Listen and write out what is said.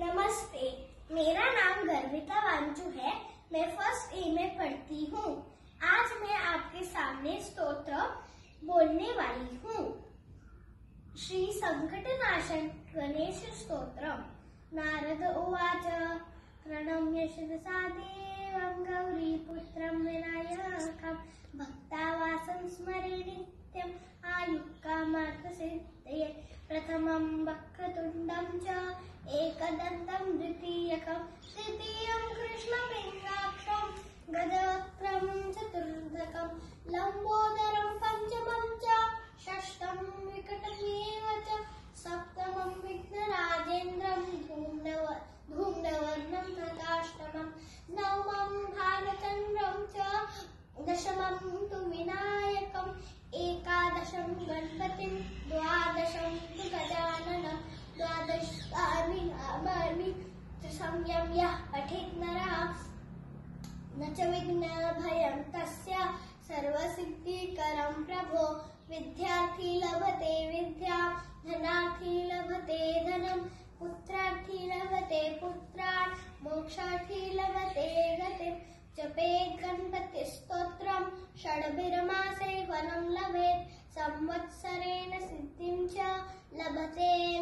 नमस्ते, मेरा नाम गर्विता वांचू है, मैं फ़र्स्ट ए में पढ़ती हूँ। आज मैं आपके सामने स्तोत्र बोलने वाली हूँ। श्री संकटनाशन गणेश स्तोत्र नारद उवाच, प्रणम्य शिरसा देवं गौरीपुत्रं विनायकं। भक्तावासं स्मरे नित्यम् आयुक्कामार्थसिद्धये। प्रथमं वक्रतुण्डं च एकदन्तं द्वितीयकं तृतीयं संयम यः न च विघ्नभयं तस्य सर्वसिद्धिकरं प्रभो। विद्यार्थी लभते विद्या, धनार्थी लभते धनं। पुत्रार्थी लभते पुत्रान्, मोक्षार्थी लभते गतिं। जपेत् गणपतिस्तोत्रं, षड्भिर्मासे वनं लभेत्। संवत्सरेण सिद्धिं च लभते।